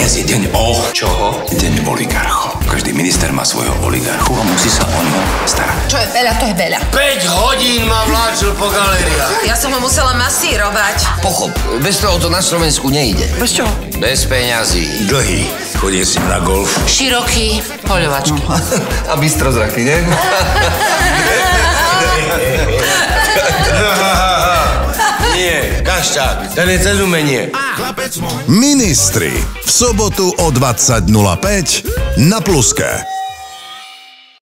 Dnes je deň o... Čoho? Deň oligarchov. Každý minister má svojho oligarchu a musí sa o neho starať. Čo je veľa, to je veľa. 5 hodín ma vláčil po galériách. Ja som ho musela masírovať. Pochop, bez toho to na Slovensku nejde. Bez čo? Bez peňazí. Dlhý. Chodí si na golf. Široký, poľovačky. A bystro zraky, ne? Kaščák, ten je cez umenie. Ministri. V sobotu o 20.05 na Pluske.